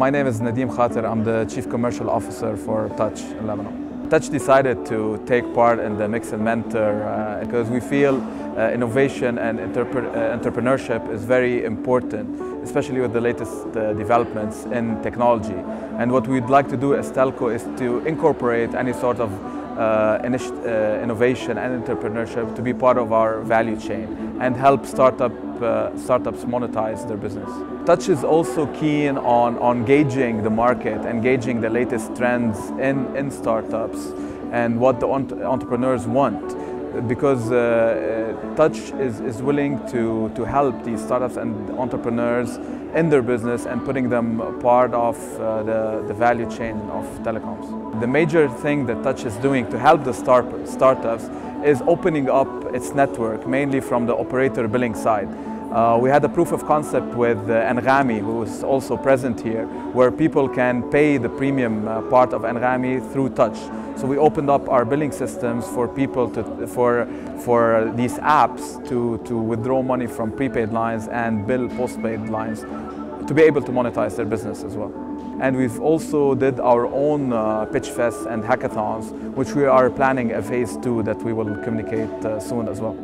My name is Nadim Khater. I'm the Chief Commercial Officer for Touch in Lebanon. Touch decided to take part in the Mix and Mentor uh, because we feel uh, innovation and uh, entrepreneurship is very important, especially with the latest uh, developments in technology. And what we'd like to do as Telco is to incorporate any sort of uh, uh, innovation and entrepreneurship to be part of our value chain and help startup, uh, startups monetize their business. Touch is also keen on, on gauging the market, engaging the latest trends in, in startups and what the entrepreneurs want because uh, Touch is, is willing to, to help these startups and entrepreneurs in their business and putting them part of uh, the, the value chain of telecoms. The major thing that Touch is doing to help the start, startups is opening up its network, mainly from the operator billing side. Uh, we had a proof of concept with uh, who is also present here, where people can pay the premium uh, part of Anghami through touch. So we opened up our billing systems for people to, for, for these apps to, to withdraw money from prepaid lines and bill postpaid lines to be able to monetize their business as well. And we've also did our own uh, pitch fests and hackathons, which we are planning a phase two that we will communicate uh, soon as well.